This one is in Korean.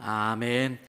아멘.